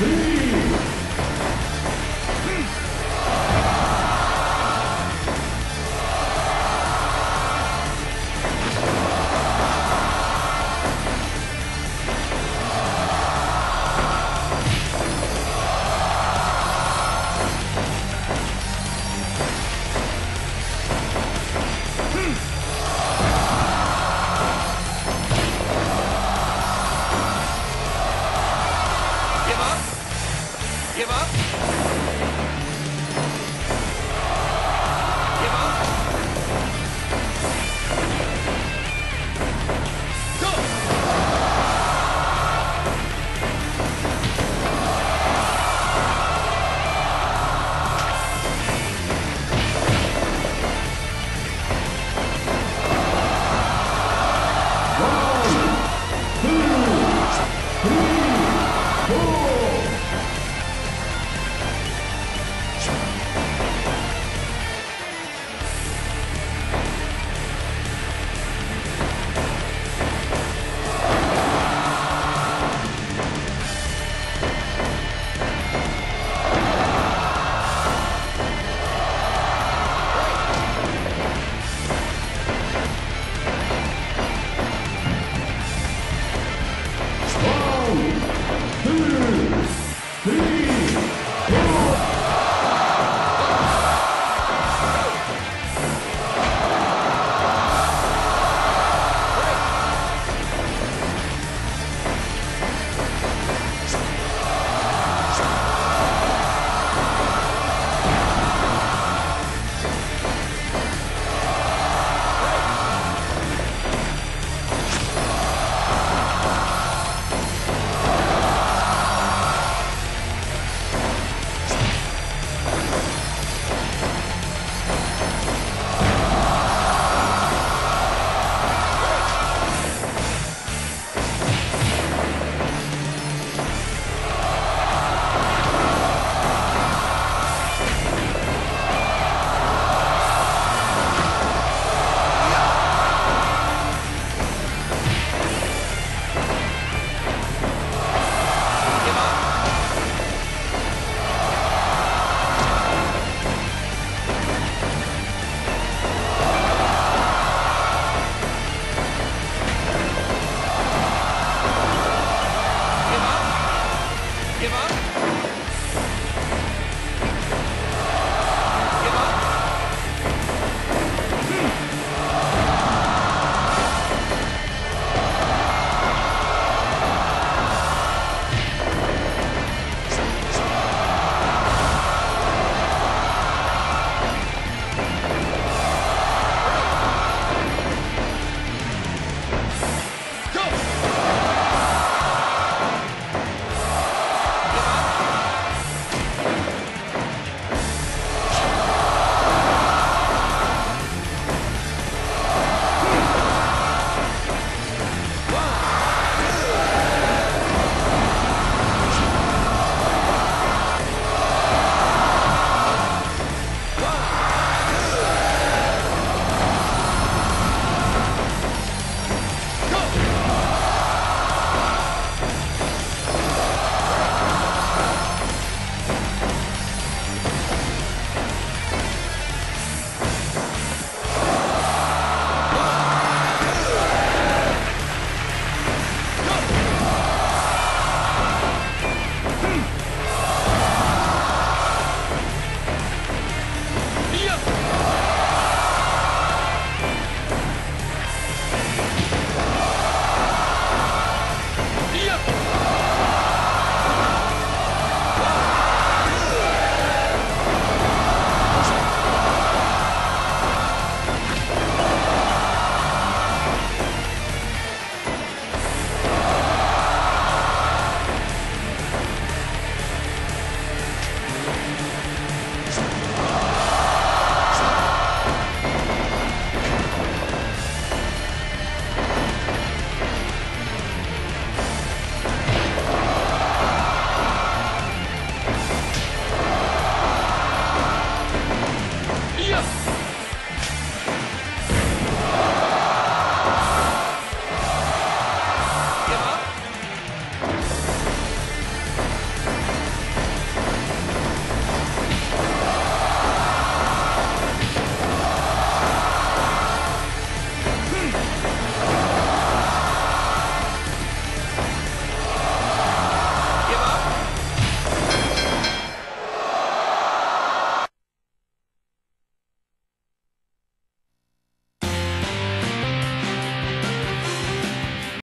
Give